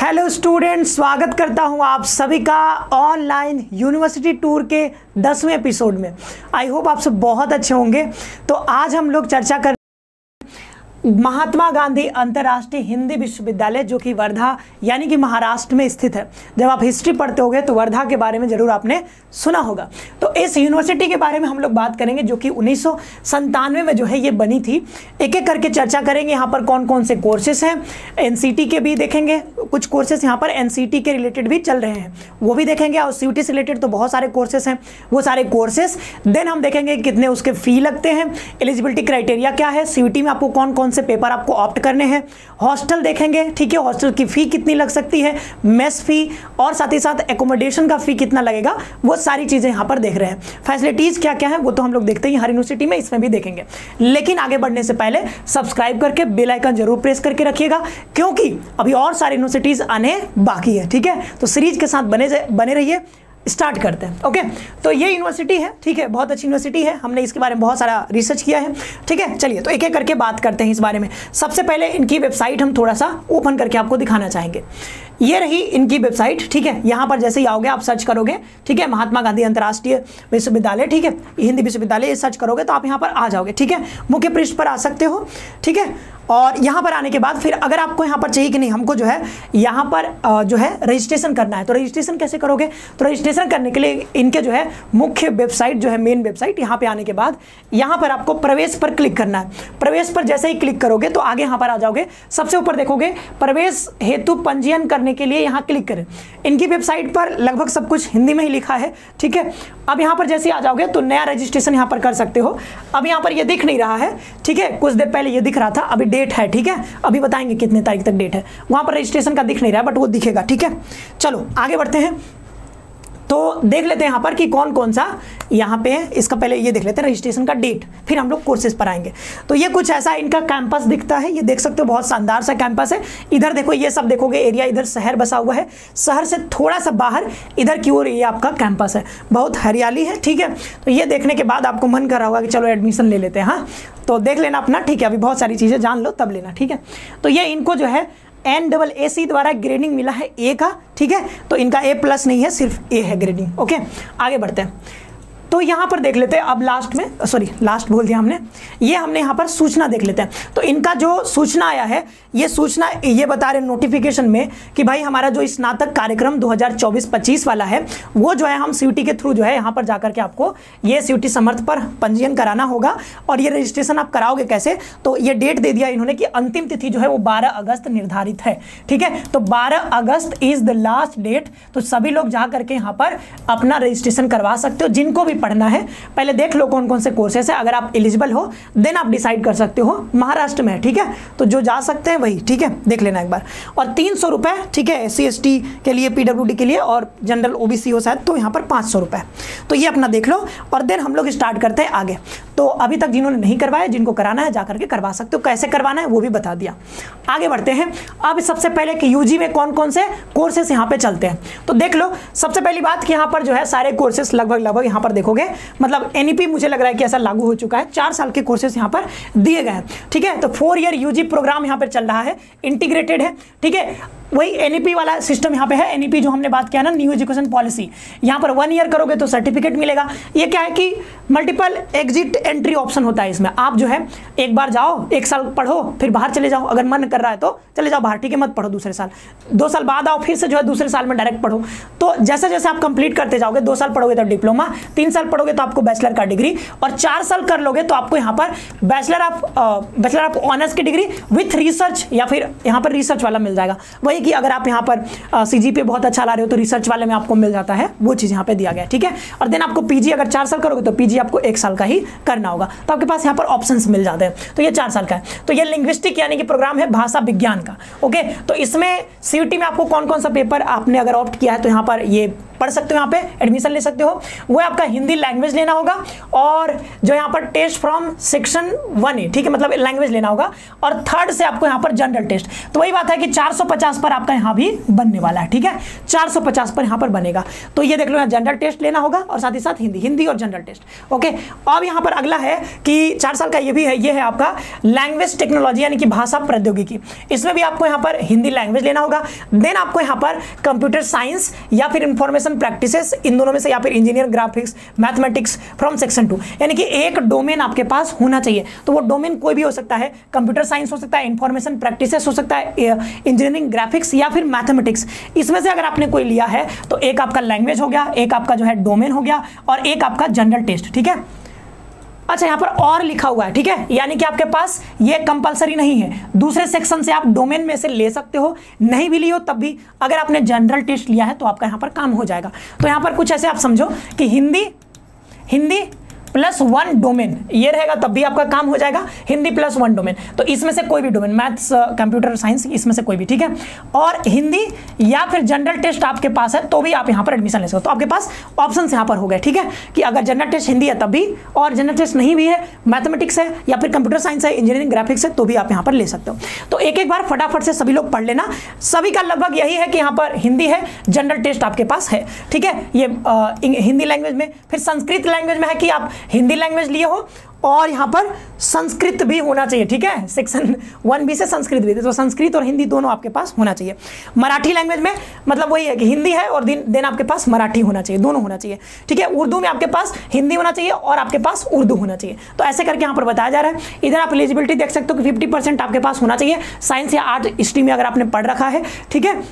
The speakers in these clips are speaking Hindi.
हेलो स्टूडेंट स्वागत करता हूँ आप सभी का ऑनलाइन यूनिवर्सिटी टूर के दसवें एपिसोड में। आई होप आप सब बहुत अच्छे होंगे। तो आज हम लोग चर्चा कर महात्मा गांधी अंतर्राष्ट्रीय हिंदी विश्वविद्यालय, जो कि वर्धा, यानी कि महाराष्ट्र में स्थित है। जब आप हिस्ट्री पढ़ते होगे तो वर्धा के बारे में ज़रूर आपने सुना होगा। तो इस यूनिवर्सिटी के बारे में हम लोग बात करेंगे, जो कि उन्नीस में जो है, ये बनी थी। एक एक करके चर्चा करेंगे, यहाँ पर कौन कौन से कोर्सेस हैं। एनसीटी के भी देखेंगे, कुछ कोर्सेस यहाँ पर एनसीटी के रिलेटेड भी चल रहे हैं। वो भी देखेंगे, और सी से रिलेटेड तो बहुत सारे कोर्सेस हैं। वो सारे कोर्सेस देन हम देखेंगे कितने उसके फ़ी लगते हैं। एलिजिबिलिटी क्राइटेरिया क्या है? सी में आपको कौन कौन से पेपर आपको ऑप्ट करने हैं। हॉस्टल देखेंगे, ठीक है? हॉस्टल की फ़ी कितनी लग सकती है? मेस फ़ी और साथ ही साथ एकोमोडेशन का फ़ी कितना लगेगा? वो सारी चीज़ें यहाँ पर देख रहे हैं। फैसिलिटीज़ क्या क्या है, वो तो हम लोग देखते हैं हर यूनिवर्सिटी में इसमें भी देखेंगे। लेकिन आगे बढ़ने से पहले सब्सक्राइब करके बेल आइकन ज़रूर प्रेस करके रखिएगा, क्योंकि अभी और सारी यूनिवर्सिटीज़ आने बाकी है, ठीक है? तो सीरीज़ के साथ बने बने रहिए। स्टार्ट करते हैं, ओके? तो ये यूनिवर्सिटी है, ठीक है? बहुत अच्छी यूनिवर्सिटी है। हमने इसके बारे में बहुत सारा रिसर्च किया है, ठीक है? चलिए तो एक एक करके बात करते हैं इस बारे में। सबसे पहले इनकी वेबसाइट हम थोड़ा सा ओपन करके आपको दिखाना चाहेंगे। ये रही इनकी वेबसाइट, ठीक है? यहाँ पर जैसे ही आओगे, आप सर्च करोगे, ठीक है? महात्मा गांधी अंतर्राष्ट्रीय विश्वविद्यालय, ठीक है? हिंदी विश्वविद्यालय सर्च करोगे तो आप यहाँ पर आ जाओगे, ठीक है? मुख्य पृष्ठ पर आ सकते हो, ठीक है? और यहाँ पर आने के बाद फिर अगर आपको यहाँ पर चाहिए कि नहीं, हमको जो है, यहाँ पर जो है रजिस्ट्रेशन करना है। तो रजिस्ट्रेशन कैसे करोगे? तो रजिस्ट्रेशन करने के लिए इनके जो है, मुख्य वेबसाइट जो है मेन वेबसाइट यहाँ पे आने के बाद यहाँ पर आपको प्रवेश पर क्लिक करना है। प्रवेश पर जैसे ही क्लिक करोगे तो आगे यहाँ पर आ जाओगे। सबसे ऊपर देखोगे, प्रवेश हेतु पंजीयन करने के लिए यहाँ क्लिक करें। इनकी वेबसाइट पर लगभग सब कुछ हिंदी में ही लिखा है, ठीक है? अब यहाँ पर जैसे आ जाओगे तो नया रजिस्ट्रेशन यहाँ पर कर सकते हो। अब यहाँ पर ये दिख नहीं रहा है, ठीक है? कुछ देर पहले ये दिख रहा था, अभी डेट है, ठीक है? अभी बताएँगे कितने तारीख तक डेट है। वहाँ पर रजिस्ट्रेशन का दिख नहीं रहा, बट वो दिखेगा, ठीक है? चलो, आगे बढ़ते हैं। तो देख लेते हैं यहाँ पर कि कौन कौन सा यहाँ पे है। इसका पहले ये देख लेते हैं रजिस्ट्रेशन का डेट फिर हम लोग कोर्सेज पर आएँगे। तो ये कुछ ऐसा इनका कैंपस दिखता है। ये देख सकते हो बहुत शानदार सा कैंपस है। इधर देखो, ये सब देखोगे एरिया इधर शहर बसा हुआ है। शहर से थोड़ा सा बाहर, इधर की ओर ये आपका कैंपस है। बहुत हरियाली है, ठीक है? तो ये देखने के बाद आपको मन कर रहा होगा कि चलो एडमिशन ले लेते हैं हाँ? तो देख लेना अपना, ठीक है? अभी बहुत सारी चीज़ें जान लो, तब लेना, ठीक है? तो ये इनको जो है एन डबल ए सी द्वारा ग्रेडिंग मिला है ए का, ठीक है? तो इनका ए प्लस नहीं है, सिर्फ़ ए है ग्रेडिंग ओके आगे बढ़ते हैं। तो यहाँ पर देख लेते हैं, अब लास्ट में सॉरी लास्ट बोल दिया हमने। ये हमने यहाँ पर सूचना देख लेते हैं। तो इनका जो सूचना आया है, ये सूचना, ये बता रहे नोटिफिकेशन में कि भाई हमारा जो स्नातक कार्यक्रम 2024-25 वाला है, वो जो है हम सी के थ्रू जो है यहाँ पर जाकर के आपको ये सी समर्थ पर पंजीयन कराना होगा। और ये रजिस्ट्रेशन आप कराओगे कैसे? तो ये डेट दे दिया इन्होंने कि अंतिम तिथि जो है वो बारह अगस्त निर्धारित है, ठीक है? तो बारह अगस्त इज़ द लास्ट डेट तो सभी लोग जा करके यहाँ पर अपना रजिस्ट्रेशन करवा सकते हो। जिनको भी पढ़ना है। पहले देख लो कौन कौन से कोर्सेस है। अगर आप एलिजिबल हो देन आप डिसाइड कर सकते हो महाराष्ट्र में, ठीक है? तो जो जा सकते हैं वही, ठीक है? देख लेना एक बार। और तीन ठीक है एस सी के लिए पीडब्ल्यू के लिए और जनरल ओबीसी हो शायद तो यहाँ पर पाँच तो ये अपना देख लो और देन हम लोग स्टार्ट करते हैं आगे। तो अभी तक जिन्होंने नहीं करवाया, जिनको कराना है, जाकर के करवा सकते हो। कैसे करवाना है, वो भी बता दिया। आगे बढ़ते हैं। अब सबसे पहले कि यूजी में कौन कौन से कोर्सेस यहाँ पे चलते हैं। तो देख लो, सबसे पहली बात कि यहाँ पर जो है सारे कोर्सेस लगभग लगभग यहाँ पर देखोगे। मतलब एनईपी e मुझे लग रहा है कि ऐसा लागू हो चुका है। चार साल के कोर्सेस यहाँ पर दिए गए हैं। ठीक है? तो फोर ईयर यूजी प्रोग्राम यहाँ पर चल रहा है। इंटीग्रेटेड है। ठीक है? वही एनईपी e वाला सिस्टम यहाँ पे है। एनईपी e जो हमने बात किया ना न्यू एजुकेशन पॉलिसी यहाँ पर वन ईयर करोगे तो सर्टिफिकेट मिलेगा। ये क्या है कि मल्टीपल एग्जिट एंट्री ऑप्शन होता है इसमें। आप जो है, एक बार जाओ, एक साल पढ़ो, फिर बाहर चले जाओ। अगर मन कर रहा है तो चले जाओ, बाहर। ठीक है, मत पढ़ो दूसरे साल। दो साल बाद आओ, फिर से जो है दूसरे साल में डायरेक्ट पढ़ो। तो जैसे जैसे आप कंप्लीट करते जाओगे, दो साल पढ़ोगे तो डिप्लोमा तीन साल पढ़ोगे तो आपको बैचलर का डिग्री और चार साल कर लोगे तो आपको यहाँ पर bachelor of bachelor of honours की डिग्री विथ रिसर्च या फिर यहाँ पर रिसर्च वाला मिल जाएगा। वही कि अगर आप यहाँ पर सी जी बहुत अच्छा ला रहे हो तो रिसर्च वाले में आपको मिल जाता है। वो चीज़ यहाँ पे दिया गया, ठीक है? और देन आपको पीजी अगर चार साल करोगे तो पीजी आपको एक साल का ही करना होगा। तो आपके पास यहाँ पर ऑप्शंस मिल जाते हैं। तो ये चार साल का है। तो ये लिंग्विस्टिक यानी कि प्रोग्राम है भाषा विज्ञान का ओके तो इसमें सी में आपको कौन कौन सा पेपर आपने अगर ऑप्ट किया है तो यहाँ पर ये पढ़ सकते हो, यहाँ पे एडमिशन ले सकते हो। वो आपका हिंदी लैंग्वेज लेना होगा और जो यहाँ पर टेस्ट फ्रॉम सेक्शन वन है ठीक है? मतलब लैंग्वेज लेना होगा। और थर्ड से आपको यहाँ पर जनरल टेस्ट तो वही बात है कि 450 पर आपका यहाँ भी बनने वाला है, ठीक है? 450 पर यहाँ पर बनेगा। तो ये देख लो, यहाँ जनरल टेस्ट लेना होगा और साथ ही साथ हिंदी हिंदी और जनरल टेस्ट ओके अब यहाँ पर अगला है कि चार साल का ये भी है, ये है आपका लैंग्वेज टेक्नोलॉजी यानी कि भाषा प्रौद्योगिकी। इसमें भी आपको यहाँ पर हिंदी लैंग्वेज लेना होगा। देन आपको यहाँ पर कंप्यूटर साइंस या फिर इंफॉर्मेशन प्रैक्टिसेस इन दोनों में से या फिर engineer graphics mathematics from section two यानी कि एक डोमेन आपके पास होना चाहिए। तो वो डोमेन कोई भी हो सकता है। कंप्यूटर साइंस हो सकता है इंफॉर्मेशन प्रैक्टिसेस हो सकता है इंजीनियरिंग ग्राफिक्स या फिर मैथमेटिक्स इसमें से अगर आपने कोई लिया है तो एक आपका लैंग्वेज हो गया, एक आपका जो है डोमेन हो गया, और एक आपका जनरल टेस्ट ठीक है? अच्छा यहाँ पर और लिखा हुआ है, ठीक है? यानी कि आपके पास ये कंपलसरी नहीं है। दूसरे सेक्शन से आप डोमेन में से ले सकते हो, नहीं भी लियो तब भी। अगर आपने जनरल टेस्ट लिया है तो आपका यहाँ पर काम हो जाएगा। तो यहाँ पर कुछ ऐसे आप समझो कि Hindi Hindi plus one domain, ये रहेगा, तब भी आपका काम हो जाएगा, हिंदी प्लस वन डोमेन। तो इसमें से कोई भी डोमेन, मैथ्स कंप्यूटर साइंस, इसमें से कोई भी, ठीक है? और हिंदी या फिर जनरल टेस्ट आपके पास है तो भी आप यहाँ पर एडमिशन ले सकते हो। तो आपके पास ऑप्शन यहाँ पर हो गए, ठीक है? कि अगर जनरल टेस्ट हिंदी है, तब भी, और जनरल टेस्ट नहीं भी है मैथमेटिक्स है, या फिर कंप्यूटर साइंस है इंजीनियरिंग ग्राफिक्स है तो भी आप यहाँ पर ले सकते हो। तो एक एक बार फटाफट से सभी लोग पढ़ लेना। सभी का लगभग यही है कि यहाँ पर हिंदी है, जनरल टेस्ट आपके पास है, ठीक है? ये हिंदी लैंग्वेज में, फिर संस्कृत लैंग्वेज में है कि आप हिंदी लैंग्वेज लिए हो, और यहाँ पर संस्कृत भी होना चाहिए, ठीक है? सेक्शन वन बी से संस्कृत भी। तो संस्कृत और हिंदी दोनों आपके पास होना चाहिए। मराठी लैंग्वेज में मतलब वही है कि हिंदी है और दिन दिन आपके पास मराठी होना चाहिए, दोनों होना चाहिए, ठीक है? उर्दू में आपके पास हिंदी होना चाहिए और आपके पास उर्दू होना चाहिए। तो ऐसे करके यहाँ पर बताया जा रहा है। इधर आप एलिजिबिलिटी देख सकते हो कि फिफ्टी आपके पास होना चाहिए। साइंस या आर्ट स्ट्रीम में अगर आपने पढ़ रखा है, ठीक है?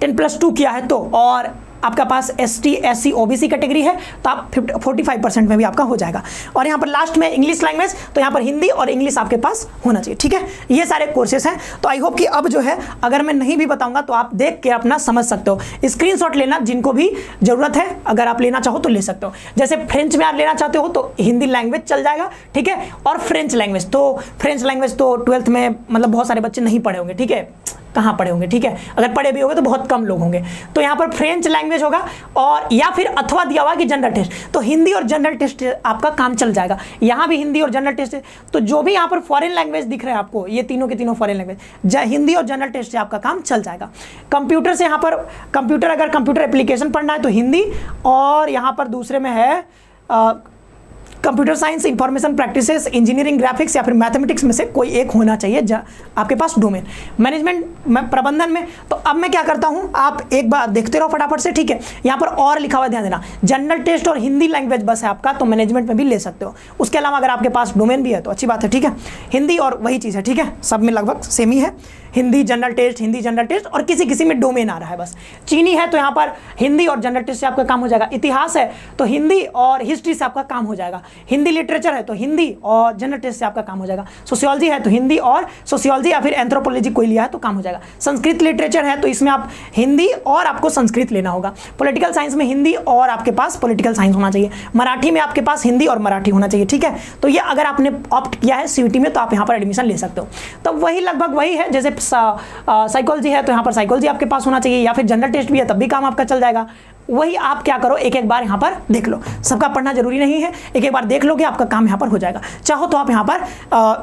टेन प्लस टू किया है तो और आपका पास S T S C O B C category है तो आप फोर्टी फाइव परसेंट में भी आपका हो जाएगा। और यहाँ पर लास्ट में इंग्लिश लैंग्वेज तो यहाँ पर हिंदी और इंग्लिश आपके पास होना चाहिए, ठीक है? ये सारे कोर्सेज हैं तो आई होप कि अब जो है, अगर मैं नहीं भी बताऊँगा तो आप देख के अपना समझ सकते हो। स्क्रीन लेना जिनको भी ज़रूरत है, अगर आप लेना चाहो तो ले सकते हो। जैसे फ्रेंच में आप लेना चाहते हो तो हिंदी लैंग्वेज चल जाएगा, ठीक है? और फ्रेंच लैंग्वेज तो फ्रेंच लैंग्वेज तो ट्वेल्थ में मतलब बहुत सारे बच्चे नहीं पढ़े होंगे, ठीक है? कहाँ पढ़े होंगे, ठीक है? अगर पढ़े भी होंगे तो बहुत कम लोग होंगे। तो यहाँ पर फ्रेंच लैंग्वेज होगा और या फिर अथवा दिया हुआ कि जनरल टेस्ट तो हिंदी और जनरल टेस्ट आपका काम चल जाएगा। यहाँ भी हिंदी और जनरल टेस्ट तो जो भी यहाँ पर फॉरेन लैंग्वेज दिख रहा है आपको, ये तीनों के तीनों फॉरेन लैंग्वेज हिंदी और जनरल टेस्ट से आपका काम चल जाएगा। कंप्यूटर से यहाँ पर कंप्यूटर अगर कंप्यूटर एप्लीकेशन पढ़ना है तो हिंदी और यहाँ पर दूसरे में है computer science information practices engineering graphics या फिर मैथमेटिक्स में से कोई एक होना चाहिए आपके पास डोमेन मैनेजमेंट में, प्रबंधन में तो अब मैं क्या करता हूँ, आप एक बार देखते रहो फटाफट से, ठीक है? यहाँ पर और लिखा हुआ ध्यान देना। जनरल टेस्ट और हिंदी लैंग्वेज बस है आपका तो मैनेजमेंट में भी ले सकते हो। उसके अलावा अगर आपके पास डोमेन भी है तो अच्छी बात है, ठीक है? हिंदी और वही चीज़ है, ठीक है? सब में लगभग सेम ही है। Hindi general test Hindi general test और किसी किसी में डोमेन आ रहा है बस। चीनी है तो यहाँ पर हिंदी और जनरल टेस्ट से आपका काम हो जाएगा। इतिहास है तो हिंदी और हिस्ट्री से आपका काम हो जाएगा। हिंदी लिटरेचर है तो हिंदी और जनरल टेस्ट से आपका काम हो जाएगा। सोशियोलॉजी है तो हिंदी और सोशियोलॉजी या फिर एंथ्रोपोलॉजी कोई लिया है तो काम हो जाएगा। संस्कृत लिटरेचर है तो इसमें आप हिंदी और आपको संस्कृत लेना होगा। पोलिटिकल साइंस में हिंदी और आपके पास पोलिटिकल साइंस होना चाहिए। मराठी में आपके पास हिंदी और मराठी होना चाहिए, ठीक है? तो ये अगर आपने ऑप्ट किया है सी में तो आप यहाँ पर एडमिशन ले सकते हो। तो वही लगभग वही है, जैसे साइकोलॉजी है तो यहाँ पर साइकोलॉजी आपके पास होना चाहिए, या फिर जनरल टेस्ट भी है, तब भी काम आपका चल जाएगा। वही आप क्या करो एक एक बार यहाँ पर देख लो। सबका पढ़ना ज़रूरी नहीं है एक एक बार देख लो कि आपका काम यहाँ पर हो जाएगा। चाहो तो आप यहाँ पर आ,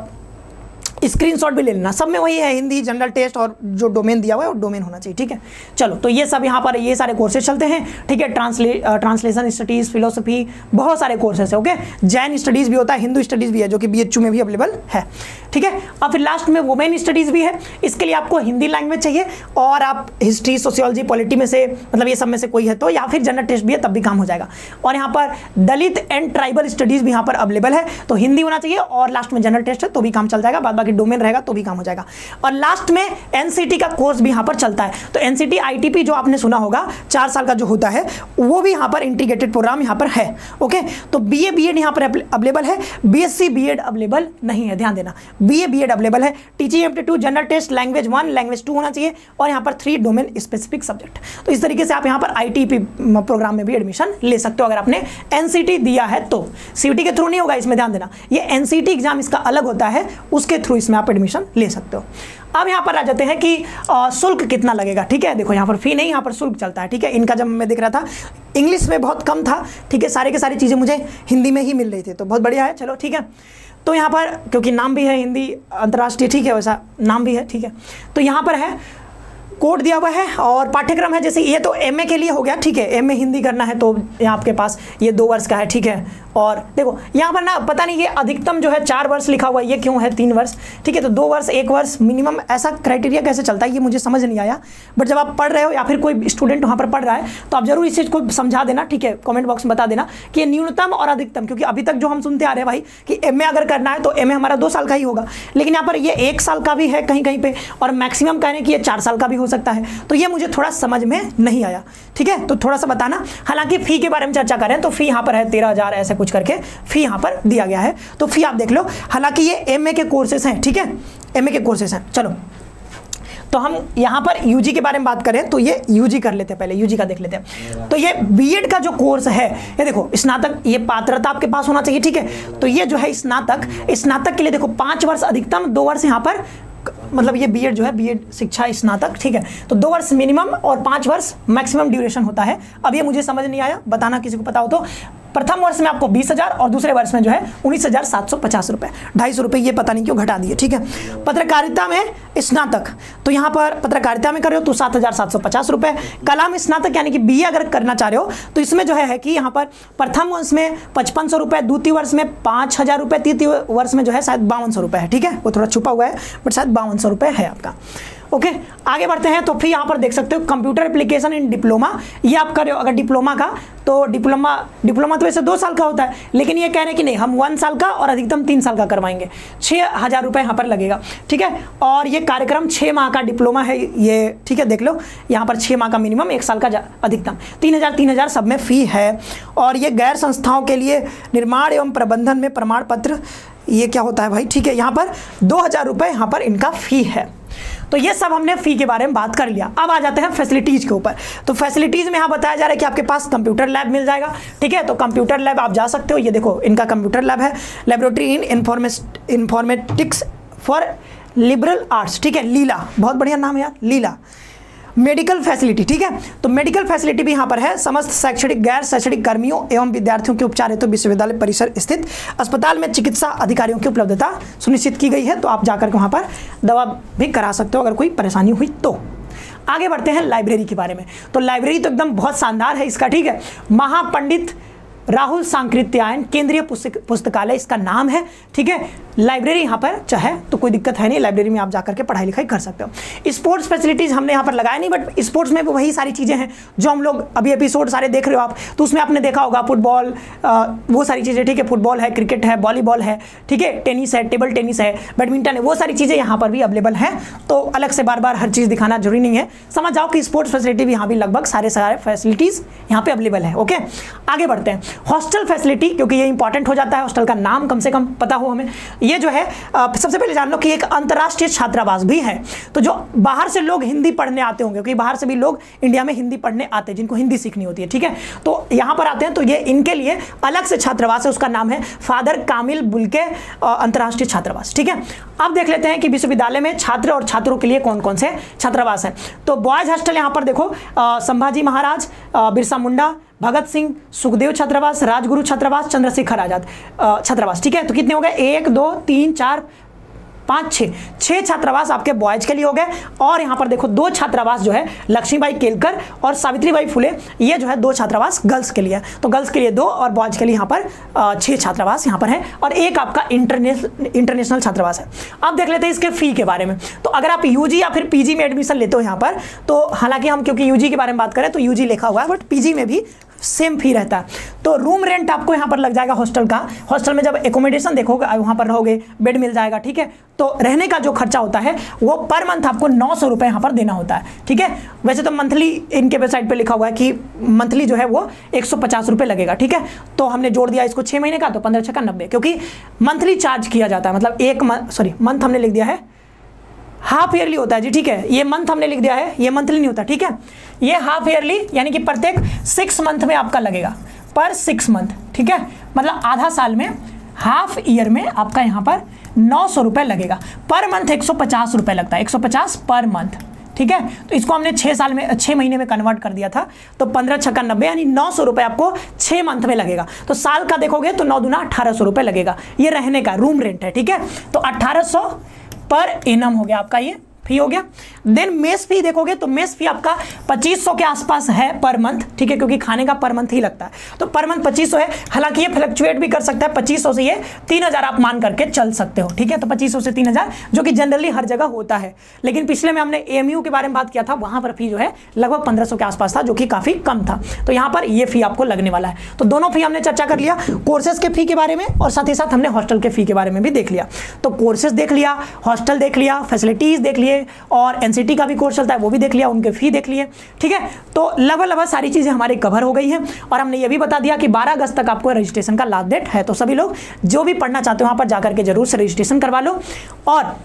स्क्रीनशॉट भी ले लेना। सब में वही है, हिंदी जनरल टेस्ट और जो डोमेन दिया हुआ है, वो डोमेन होना चाहिए, ठीक है? चलो तो ये सब यहाँ पर, ये सारे कोर्सेज चलते हैं, ठीक है? ट्रांसले ट्रांसलेशन स्टडीज़ फिलोसफी बहुत सारे कोर्सेज है ओके जैन स्टडीज़ भी होता है हिंदू स्टडीज़ भी है, जो कि बीएचयू में भी अवेलेबल है, ठीक है? और फिर लास्ट में वुमेन स्टडीज़ भी है, इसके लिए आपको हिंदी लैंग्वेज चाहिए, और आप हिस्ट्री सोशियोलॉजी पॉलिटी में से मतलब ये सब में से कोई है तो या फिर जनरल टेस्ट भी है, तब भी काम हो जाएगा। और यहाँ पर दलित एंड ट्राइबल स्टडीज़ भी यहाँ पर अवेलेबल है तो हिंदी होना चाहिए, और लास्ट में जनरल टेस्ट है तो भी काम चल जाएगा बाद बाकी डोमेन रहेगा तो भी काम हो जाएगा। और लास्ट में एनसीटी का कोर्स भी यहाँ पर चलता है। तो एनसीटी आईटीपी जो आपने सुना होगा, चार साल का जो होता है, वो भी यहाँ पर इंटीग्रेटेड प्रोग्राम यहाँ पर है। ओके तो बी ए बी एड यहाँ पर अवेलेबल है। B S C B Ed available नहीं है, ध्यान देना। B A B Ed available है। Teaching aptitude general test language one language two होना चाहिए। और यहाँ पर थ्री डोमेन स्पेसिफिक सब्जेक्ट तो इस तरीके से आप यहाँ पर आई प्रोग्राम में भी एडमिशन ले सकते हो, अगर आपने एनसीटी दिया है तो। सीटी के थ्रू नहीं होगा इसमें, ध्यान देना। ये एनसीटी एग्ज़ाम इसका अलग होता है, उसके थ्रू इसमें आप एडमिशन ले सकते हो। अब यहाँ पर आ जाते हैं कि शुल्क कितना लगेगा, ठीक है? देखो यहाँ पर फ़ी नहीं, यहाँ पर शुल्क चलता है, ठीक है? इनका जब मैं देख रहा था इंग्लिश में बहुत कम था, ठीक है? सारे के सारी चीज़ें मुझे हिंदी में ही मिल रही थी तो बहुत बढ़िया है, चलो, ठीक है? तो यहाँ पर, क्योंकि नाम भी है हिंदी, अंतर्राष्ट्रीय, ठीक है? वैसा नाम भी है, ठीक है? तो यहाँ पर है, कोड दिया हुआ है और पाठ्यक्रम है, जैसे ये तो एमए के लिए हो गया, ठीक है? एमए हिंदी करना है तो यहाँ आपके पास, ये दो वर्ष का है, ठीक है? और देखो, यहाँ पर ना पता नहीं ये अधिकतम जो है चार वर्ष लिखा हुआ है, ये क्यों है तीन वर्ष? ठीक है तो दो वर्ष, एक वर्ष मिनिमम ऐसा क्राइटेरिया कैसे चलता है, ये मुझे समझ नहीं आया। बट जब आप पढ़ रहे हो या फिर कोई स्टूडेंट वहाँ पर पढ़ रहा है तो आप ज़रूर इस चीज़ को समझा देना, ठीक है? कॉमेंट बॉक्स में बता देना कि न्यूनतम और अधिकतम, क्योंकि अभी तक जो हम सुनते आ रहे हैं भाई कि एम अगर करना है तो एमए हमारा दो साल का ही होगा। लेकिन यहाँ पर ये एक साल का भी है कहीं कहीं पर और मैक्सिमम कह रहे हैं कि ये चार साल का भी हो सकता है। तो ये मुझे थोड़ा समझ में नहीं आया। ठीक है? तो थोड़ा सा बताना। हालाँकि फ़ी के बारे में चर्चा करें तो फ़ी यहाँ पर है तेरह ऐसे कुछ करके फ़ी यहाँ पर दिया गया है। तो फ़ी आप देख लो। हालाँकि ये एम के कोर्सेस हैं, ठीक है? एम के कोर्सेस हैं। चलो। तो हम यहाँ पर यूजी के बारे में बात करें तो ये यूजी कर लेते हैं पहले। यूजी का देख लेते हैं। तो ये बीएड का जो कोर्स है, ये देखो, स्नातक, ये पात्रता आपके पास होना चाहिए, ठीक है? तो ये जो है स्नातक स्नातक के लिए देखो, पाँच वर्ष अधिकतम, दो वर्ष यहाँ पर मतलब ये बीएड जो है बीएड शिक्षा स्नातक, ठीक है? तो दो वर्ष मिनिमम और पाँच वर्ष मैक्सिमम ड्यूरेशन होता है। अब ये मुझे समझ नहीं आया, बताना किसी को पता हो तो। प्रथम वर्ष में आपको बीस हज़ार और दूसरे वर्ष में जो है उन्नीस हज़ार सात सौ पचास रुपए। ढाई सौ रुपए ये पता नहीं क्यों घटा दिए, ठीक है? पत्रकारिता में स्नातक। तो यहाँ पर पत्रकारिता में कर रहे हो तो सात हज़ार सात सौ पचास रुपए। कला में स्नातक यानी कि बी अगर करना चाह रहे हो तो इसमें जो है कि यहाँ पर प्रथम वर्ष में पचपन सौ रुपए, द्वितीय वर्ष में पाँच हज़ार रुपए, तृतीय वर्ष में जो है शायद बावन सौ रुपए है, ठीक है? वो थोड़ा छुपा हुआ है, बट शायद बावन सौ रुपए है आपका। ओके, आगे बढ़ते हैं तो फिर यहाँ पर देख सकते हो कंप्यूटर एप्लीकेशन इन डिप्लोमा ये आप कर रहे हो, अगर डिप्लोमा का तो डिप्लोमा डिप्लोमा तो वैसे दो साल का होता है, लेकिन ये कह रहे हैं कि नहीं, हम वन साल का और अधिकतम तीन साल का करवाएँगे। छः हज़ार रुपये यहाँ पर लगेगा, ठीक है? और ये कार्यक्रम छः माह का डिप्लोमा है, ये, ठीक है, देख लो, यहाँ पर छः माह का मिनिमम एक साल का अधिकतम। तीन हज़ार तीन हज़ार सब में फ़ी है, और ये गैर संस्थाओं के लिए निर्माण एवं प्रबंधन में प्रमाण पत्र, ये क्या होता है भाई, ठीक है, यहाँ पर दो हज़ार रुपये यहाँ पर इनका फ़ी है। तो ये सब हमने फ़ी के बारे में बात कर लिया। अब आ जाते हैं फैसिलिटीज़ के ऊपर। तो फैसिलिटीज़ में यहाँ बताया जा रहा है कि आपके पास कंप्यूटर लैब मिल जाएगा, ठीक है? तो कंप्यूटर लैब आप जा सकते हो। ये देखो, इनका कंप्यूटर लैब है। Laboratory in informatics for liberal arts ठीक है? लीला, बहुत बढ़िया नाम है यार, लीला। मेडिकल फैसिलिटी, ठीक है? तो मेडिकल फैसिलिटी भी यहाँ पर है। समस्त शैक्षणिक, गैर शैक्षणिक कर्मियों एवं विद्यार्थियों के उपचार हेतु तो विश्वविद्यालय परिसर स्थित अस्पताल में चिकित्सा अधिकारियों की उपलब्धता सुनिश्चित की गई है। तो आप जाकर के वहाँ पर दवा भी करा सकते हो, अगर कोई परेशानी हुई तो। आगे बढ़ते हैं लाइब्रेरी के बारे में। तो लाइब्रेरी तो एकदम बहुत शानदार है इसका, ठीक है? महापंडित राहुल सांकृत्यायन केंद्रीय पुस्तकालय, इसका नाम है, ठीक है? लाइब्रेरी यहाँ पर चाहे तो कोई दिक्कत है नहीं लाइब्रेरी में आप जाकर के पढ़ाई लिखाई कर सकते हो। स्पोर्ट्स फैसिलिटीज़ हमने यहाँ पर लगाया नहीं बट स्पोर्ट्स में भी वही सारी चीज़ें हैं, जो हम लोग अभी एपिसोड सारे देख रहे हो आप। तो उसमें आपने देखा होगा फुटबॉल वो सारी चीज़ें, ठीक है? फुटबॉल है क्रिकेट है वॉलीबॉल है, ठीक है? टेनिस है टेबल टेनिस है बैडमिंटन है, वो सारी चीज़ें यहाँ पर भी अवेलेबल हैं। तो अलग से बार बार हर चीज़ दिखाना ज़रूरी नहीं है। समझ जाओ कि स्पोर्ट्स फैसिलिटी भी यहाँ भी लगभग सारे सारे फैसिलिटीज़ यहाँ पर अवेलेबल है ओके आगे बढ़ते हैं। हॉस्टल फैसिलिटी क्योंकि ये इंपॉर्टेंट हो जाता है हॉस्टल का नाम कम से कम पता हो हमें। ये जो है सबसे पहले जान लो कि एक अंतर्राष्ट्रीय छात्रावास भी है। तो जो बाहर से लोग हिंदी पढ़ने आते होंगे, क्योंकि बाहर से भी लोग इंडिया में हिंदी पढ़ने आते हैं, जिनको हिंदी सीखनी होती है, ठीक है? तो यहाँ पर आते हैं तो ये इनके लिए अलग से छात्रावास है, उसका नाम है फादर कामिल बुलके अंतर्राष्ट्रीय छात्रावास, ठीक है? अब देख लेते हैं कि विश्वविद्यालय में छात्र और छात्रों के लिए कौन कौन से छात्रावास हैं। तो बॉयज़ हॉस्टल यहाँ पर देखो संभाजी महाराज बिरसा मुंडा भगत सिंह, सुखदेव छात्रावास, राजगुरु छात्रावास, चंद्रशेखर आज़ाद छात्रावास। ठीक है? तो कितने हो गए? एक, दो, तीन, चार, पाँच छः छः छात्रावास आपके बॉयज़ के लिए हो गए। और यहाँ पर देखो, दो छात्रावास जो है, लक्ष्मीबाई केलकर और सावित्रीबाई फुले, ये जो है दो छात्रावास गर्ल्स के लिए। तो गर्ल्स के लिए दो और बॉयज़ के लिए यहाँ पर छः छात्रावास यहाँ पर है। और एक आपका इंटरनेशनल इंटरनेशनल छात्रावास है। अब देख लेते हैं इसके फ़ी के बारे में। तो अगर आप यूजी या फिर पीजी में एडमिशन लेते हो यहाँ पर तो हालाँकि हम, क्योंकि यूजी के बारे में बात करें तो यू लिखा हुआ है बट पीजी में भी सेम फ़ी रहता है। तो रूम रेंट आपको यहाँ पर लग जाएगा हॉस्टल का। हॉस्टल में जब एकोमोडेशन देखोगे वहाँ पर रहोगे बेड मिल जाएगा, ठीक है? तो रहने का जो खर्चा होता है, वो पर मंथ आपको नौ सौ रुपये यहाँ पर देना होता है, ठीक है? वैसे तो मंथली इनके वेबसाइट पर लिखा हुआ है कि मंथली जो है वो एक सौ पचास रुपये लगेगा, ठीक है? तो हमने जोड़ दिया इसको छः महीने का तो पंद्रह छः का नब्बे, क्योंकि मंथली चार्ज किया जाता है मतलब एक सॉरी मंथ हमने लिख दिया है हाफ़ ईयरली होता है जी, ठीक है? ये मंथ हमने लिख दिया है, ये मंथली नहीं होता, ठीक है? ये हाफ़ ईयरली यानी कि प्रत्येक सिक्स मंथ में आपका लगेगा। पर सिक्स मंथ ठीक है? मतलब आधा साल में हाफ़ ईयर में आपका यहाँ पर नौ सौ रुपये लगेगा। पर मंथ एक सौ पचास रुपये लगता है, एक सौ पचास पर मंथ ठीक है? तो इसको हमने छः साल में छः महीने में कन्वर्ट कर दिया था तो पंद्रह छक्का नब्बे, यानी नौ सौ रुपये आपको छः मंथ में लगेगा। तो साल का देखोगे तो नौ दुना अट्ठारह सौ रुपये लगेगा। ये रहने का रूम रेंट है, ठीक है? तो अट्ठारह सौ पर एनम हो गया आपका ये फ़ी हो गया। देन मेस फ़ी देखोगे तो मेस फ़ी आपका 2500 के आसपास है पर मंथ ठीक है? क्योंकि खाने का पर मंथ ही लगता है। तो पर मंथ 2500 है। हालाँकि ये फ्लक्चुएट भी कर सकता है। 2500 से ये 3000 आप मान करके चल सकते हो, ठीक है? तो 2500 से 3000 जो कि जनरली हर जगह होता है। लेकिन पिछले में हमने एएमयू के बारे में बात किया था, वहाँ पर फ़ी जो है लगभग पंद्रह के आसपास था, जो कि काफ़ी कम था। तो यहाँ पर यह फ़ी आपको लगने वाला है। तो दोनों फ़ी हमने चर्चा कर लिया कोर्सेज के फ़ी के बारे में और साथ ही साथ हमने हॉस्टल के फ़ी के बारे में भी देख लिया। तो कोर्सेज देख लिया हॉस्टल देख लिया फैसिलिटीज़ देख लिए और एनसीटी का भी कोर्स चलता है, वो भी देख लिया, उनके फ़ी देख लिए, ठीक है? तो लगभग लगभग सारी चीज़ें हमारी कवर हो गई हैं और हमने ये भी बता दिया कि 12 अगस्त तक आपको रजिस्ट्रेशन का लास्ट डेट है। तो सभी लोग जो भी पढ़ना चाहते हो, वहाँ पर जाकर के ज़रूर से रजिस्ट्रेशन करवा लो। और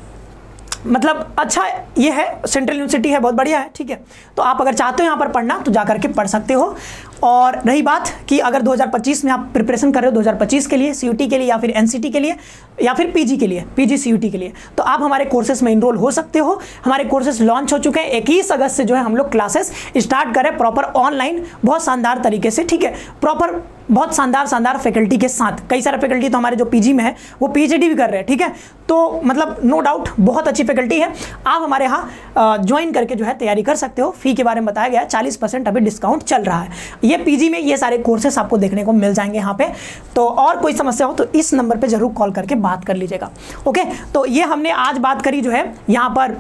मतलब अच्छा ये है सेंट्रल यूनिवर्सिटी है, बहुत बढ़िया है, ठीक है? तो आप अगर चाहते हो यहाँ पर पढ़ना तो जा करके पढ़ सकते हो। और रही बात कि अगर 2025 में आप प्रिपरेशन कर रहे हो 2025 के लिए सीयूटी के लिए या फिर एनसीटी के लिए, या फिर पीजी के लिए पीजी सी के लिए तो आप हमारे कोर्सेज में इनरोल हो सकते हो। हमारे कोर्सेज लॉन्च हो चुके हैं इक्कीस अगस्त से जो है हम लोग क्लासेस स्टार्ट करें प्रॉपर ऑनलाइन बहुत शानदार तरीके से, ठीक है? प्रॉपर बहुत शानदार शानदार फैकल्टी के साथ। कई सारे फैकल्टी तो हमारे जो पीजी में है, वो पीएचडी भी कर रहे हैं, ठीक है? तो मतलब नो डाउट बहुत अच्छी फैकल्टी है। आप हमारे यहाँ ज्वाइन करके जो है तैयारी कर सकते हो। फ़ी के बारे में बताया गया चालीस परसेंट अभी डिस्काउंट चल रहा है। ये पीजी में ये सारे कोर्सेस आपको देखने को मिल जाएँगे यहाँ पे। तो और कोई समस्या हो तो इस नंबर पर ज़रूर कॉल करके बात कर लीजिएगा। ओके तो ये हमने आज बात करी जो है, यहाँ पर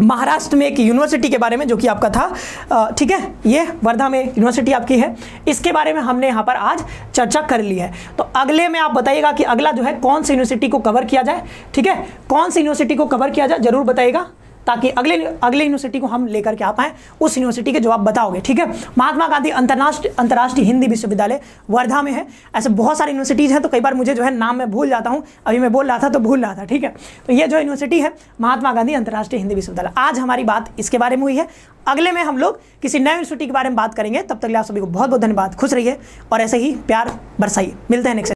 महाराष्ट्र में एक यूनिवर्सिटी के बारे में जो कि आपका था। ठीक है? ये वर्धा में यूनिवर्सिटी आपकी है। इसके बारे में हमने यहाँ पर आज चर्चा कर ली है। तो अगले में आप बताइएगा कि अगला जो है, कौन सी यूनिवर्सिटी को कवर किया जाए? ठीक है? कौन सी यूनिवर्सिटी को कवर किया जाए? ज़रूर बताइएगा। ताकि अगले अगले यूनिवर्सिटी को हम लेकर के आ पाए, उस यूनिवर्सिटी के जो आप बताओगे, ठीक है? महात्मा गांधी अंतर्राष्ट्रीय अंतर्राष्ट्रीय हिंदी विश्वविद्यालय वर्धा में है। ऐसे बहुत सारी यूनिवर्सिटीज़ हैं तो कई बार मुझे जो है नाम मैं भूल जाता हूँ। अभी मैं बोल रहा था तो भूल रहा था, ठीक है? तो ये जो यूनिवर्सिटी है, महात्मा गांधी अंतर्राष्ट्रीय हिंदी विश्वविद्यालय। आज हमारी बात इसके बारे में हुई है। अगले में हम लोग किसी नए यूनिवर्सिटी के बारे में बात करेंगे। तब तक आप सभी को बहुत बहुत धन्यवाद। खुश रहिए और ऐसे ही प्यार बरसाइए। मिलते हैं नेक्स्ट